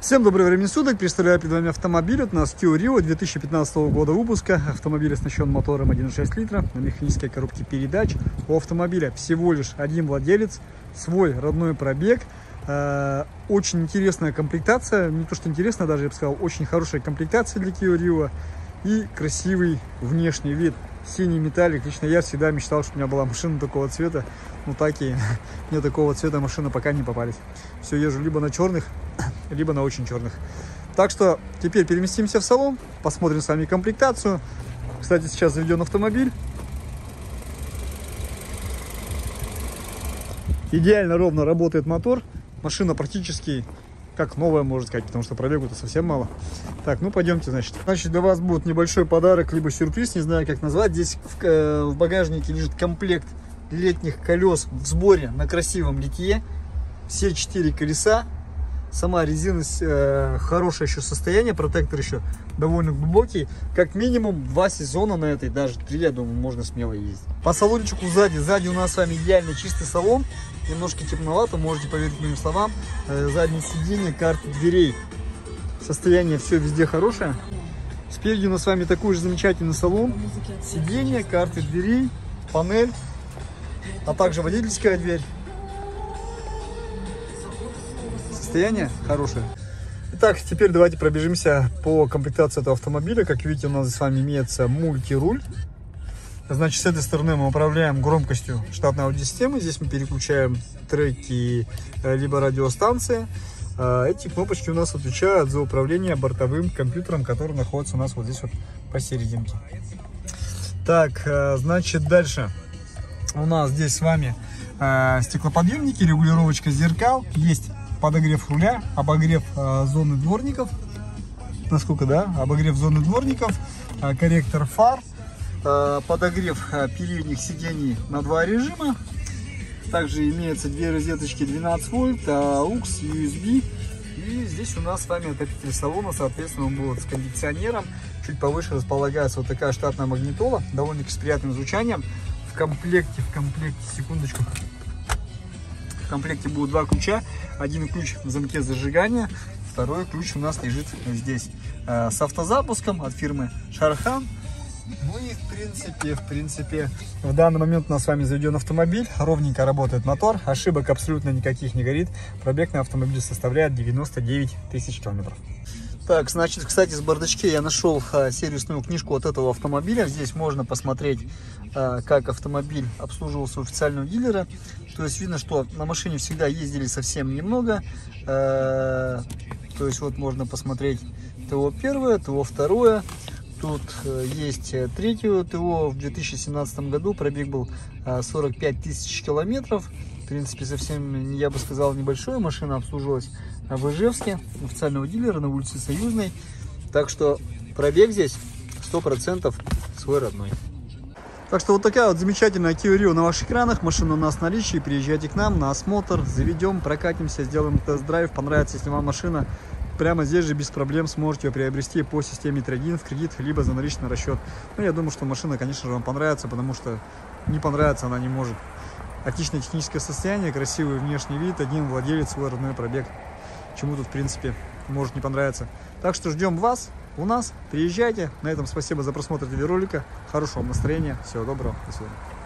Всем доброго времени суток, представляю перед вами автомобиль, от нас Kia Rio 2015 года выпуска. Автомобиль оснащен мотором 1.6 литра на механической коробке передач. У автомобиля всего лишь один владелец, свой родной пробег. Э, очень интересная комплектация, не то что интересная, даже я бы сказал, очень хорошая комплектация для Kia Rio и красивый внешний вид. Синий металлик. Лично я всегда мечтал, что у меня была машина такого цвета. Ну так и мне такого цвета машины пока не попались. Все езжу либо на черных, либо на очень черных. Так что теперь переместимся в салон, посмотрим с вами комплектацию. Кстати, сейчас заведен автомобиль. Идеально ровно работает мотор. Машина практически как новая, можно сказать, потому что пробегу-то совсем мало. Так, ну пойдемте, значит. Значит, для вас будет небольшой подарок, либо сюрприз, не знаю, как назвать. Здесь в, э, в багажнике лежит комплект летних колес в сборе на красивом литье. Все четыре колеса. Сама резина э, хорошее еще состояние, протектор еще довольно глубокий. Как минимум два сезона на этой, даже три, я думаю, можно смело ездить. По салончику сзади. Сзади у нас с вами идеально чистый салон немножко темновато, можете поверить моим словам. Э, заднее сиденье, карты дверей. Состояние все везде хорошее. Спереди у нас с вами такой же замечательный салон. Сиденье, карты дверей, панель, а также водительская дверь. Состояние хорошее. Итак, теперь давайте пробежимся по комплектации этого автомобиля. Как видите, у нас с вами имеется мультируль Значит, с этой стороны мы управляем громкостью штатной аудиосистемы. Здесь мы переключаем треки э, либо радиостанции. А эти кнопочки у нас отвечают за управление бортовым компьютером, который находится у нас вот здесь вот посерединке. Так, э, значит, дальше у нас здесь с вами э, стеклоподъемники, регулировочка зеркал, есть подогрев руля, обогрев зоны дворников, насколько, да, обогрев зоны дворников, корректор фар, Э, подогрев э, передних сидений на два режима. Также имеются две розеточки 12 вольт, AUX, USB. И здесь у нас с вами отопитель салона, соответственно, он будет с кондиционером. Чуть повыше располагается вот такая штатная магнитола, довольно-таки с приятным звучанием. В комплекте, в комплекте, секундочку, в комплекте будут два ключа. Один ключ в замке зажигания, второй ключ у нас лежит здесь. Э, с автозапуском от фирмы Шархан. Ну и в принципе, в принципе, в данный момент у нас с вами заведен автомобиль, ровненько работает мотор, ошибок абсолютно никаких не горит. Пробег на автомобиле составляет 99 тысяч километров. Так, значит, кстати, с бардачке я нашел а, сервисную книжку от этого автомобиля. Здесь можно посмотреть, а, как автомобиль обслуживался у официального дилера. То есть видно, что на машине всегда ездили совсем немного. А, то есть вот можно посмотреть ТО первое, ТО второе. Тут э, есть э, третье ТО в 2017 году, пробег был 45 э, тысяч километров. В принципе, совсем, я бы сказал, небольшая машина обслуживалась в Ижевске, официального дилера на улице Союзной. Так что пробег здесь 100% свой родной. Так что вот такая вот замечательная Kia Rio на ваших экранах. Машина у нас в наличии. Приезжайте к нам на осмотр, заведем, прокатимся, сделаем тест-драйв. Понравится, если вам машина прямо здесь же без проблем сможете ее приобрести по системе трейдин в кредит, либо за наличный расчет. Ну, я думаю, что машина, конечно же, вам понравится, потому что не понравится она не может. Отличное техническое состояние, красивый внешний вид, один владелец, свой родной пробег. Чему тут, в принципе, может не понравиться. Так что ждем вас у нас. Приезжайте. На этом спасибо за просмотр видеоролика. Хорошего настроения. Всего доброго. До свидания.